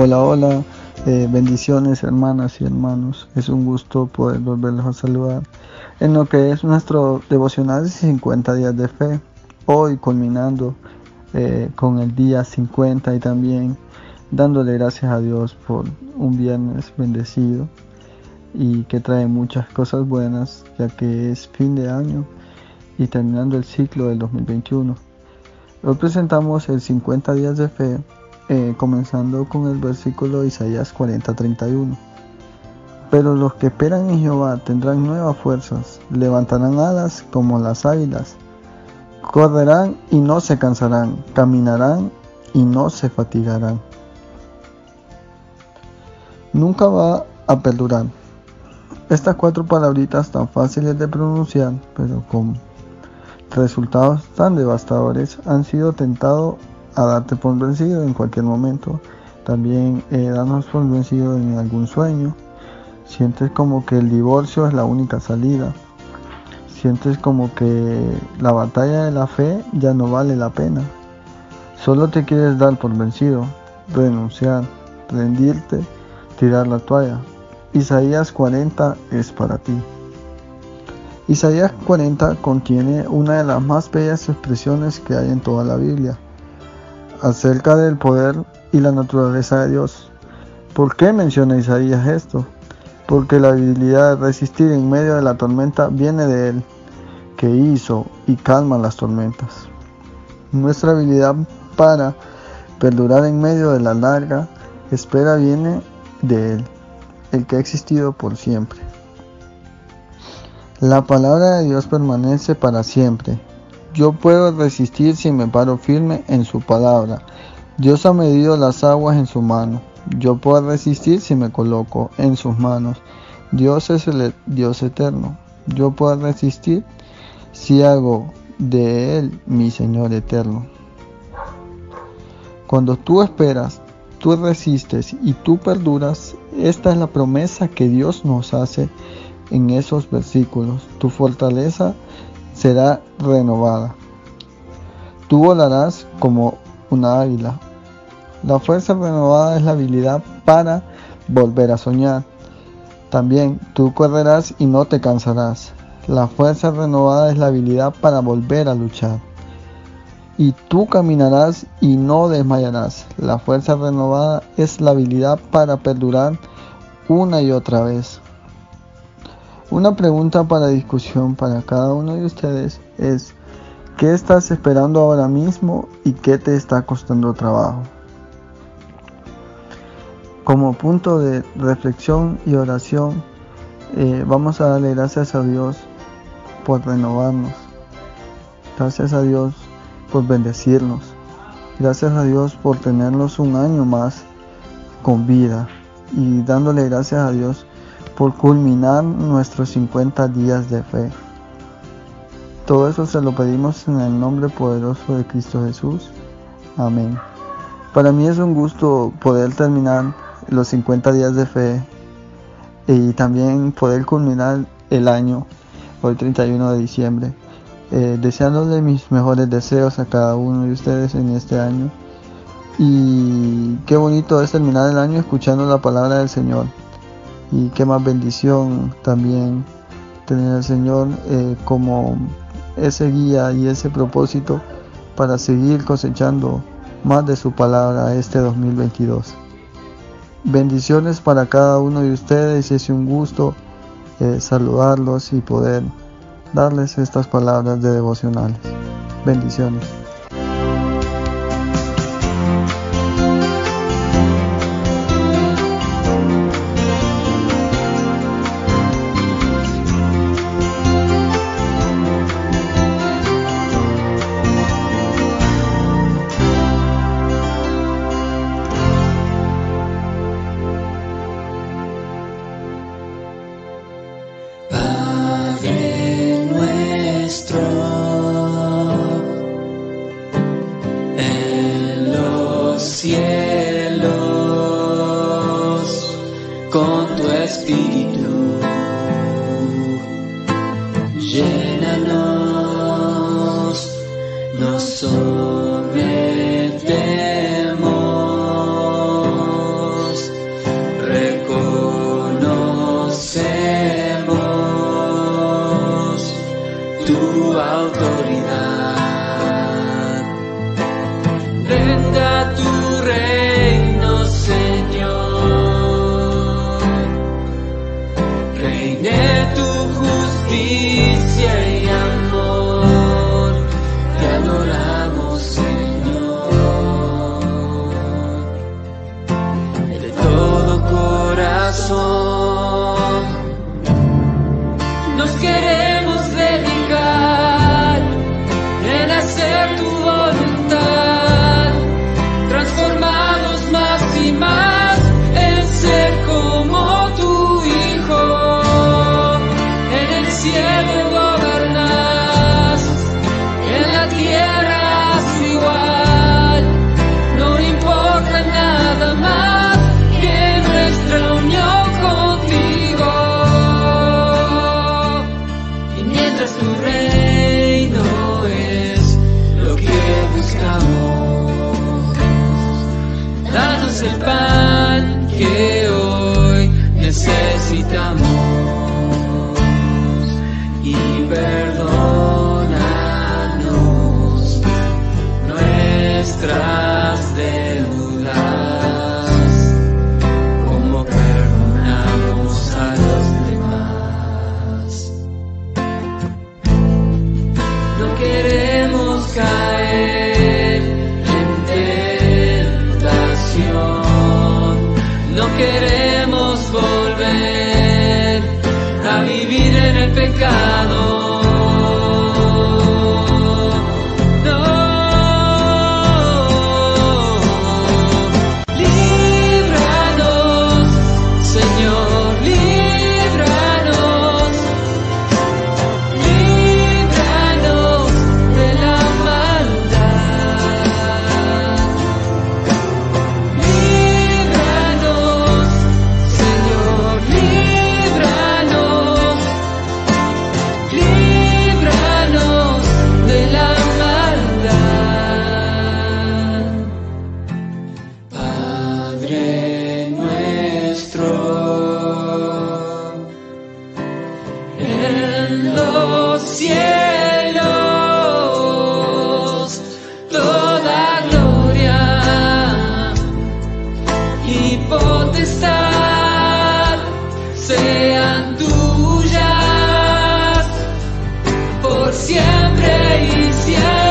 Hola, hola, eh, bendiciones hermanas y hermanos. Es un gusto poder volverlos a saludar en lo que es nuestro devocional de 50 días de fe. Hoy culminando eh, con el día 50 y también dándole gracias a Dios por un viernes bendecido y que trae muchas cosas buenas ya que es fin de año y terminando el ciclo del 2021. Hoy presentamos el 50 días de fe eh, comenzando con el versículo Isaías 40:31. Pero los que esperan en Jehová tendrán nuevas fuerzas, levantarán alas como las águilas, correrán y no se cansarán, caminarán y no se fatigarán. Nunca va a perdurar. Estas cuatro palabritas tan fáciles de pronunciar, pero con resultados tan devastadores, han sido tentados a darte por vencido en cualquier momento. También eh, por vencido en algún sueño. Sientes como que el divorcio es la única salida. Sientes como que la batalla de la fe ya no vale la pena. Solo te quieres dar por vencido, renunciar, rendirte, tirar la toalla. Isaías 40 es para ti. Isaías 40 contiene una de las más bellas expresiones que hay en toda la Biblia acerca del poder y la naturaleza de Dios. ¿Por qué menciona Isaías esto? Porque la habilidad de resistir en medio de la tormenta viene de Él, que hizo y calma las tormentas. Nuestra habilidad para perdurar en medio de la larga espera viene de Él, el que ha existido por siempre. La palabra de Dios permanece para siempre, yo puedo resistir si me paro firme en su palabra. Dios ha medido las aguas en su mano. Yo puedo resistir si me coloco en sus manos. Dios es el Dios eterno. Yo puedo resistir si hago de Él mi Señor eterno. Cuando tú esperas, tú resistes y tú perduras, esta es la promesa que Dios nos hace en esos versículos. Tu fortaleza será renovada. Tú volarás como una águila. La fuerza renovada es la habilidad para volver a soñar. También tú correrás y no te cansarás. La fuerza renovada es la habilidad para volver a luchar. Y tú caminarás y no desmayarás. La fuerza renovada es la habilidad para perdurar una y otra vez. Una pregunta para discusión para cada uno de ustedes es, ¿qué estás esperando ahora mismo y qué te está costando trabajo? Como punto de reflexión y oración, eh, vamos a darle gracias a Dios por renovarnos. Gracias a Dios por bendecirnos. Gracias a Dios por tenernos un año más con vida. Y dándole gracias a Dios por culminar nuestros 50 días de fe. Todo eso se lo pedimos en el nombre poderoso de Cristo Jesús. Amén. Para mí es un gusto poder terminar los 50 días de fe y también poder culminar el año, hoy 31 de diciembre, eh, deseándole mis mejores deseos a cada uno de ustedes en este año. Y qué bonito es terminar el año escuchando la palabra del Señor y qué más bendición también tener al Señor eh, como ese guía y ese propósito para seguir cosechando más de su palabra este 2022. Bendiciones para cada uno de ustedes, es un gusto eh, saludarlos y poder darles estas palabras de devocionales. Bendiciones. tu reino es lo que buscamos. Danos el pan que hoy necesitamos. en los cielos. Toda gloria y potestad sean tuyas por siempre y siempre.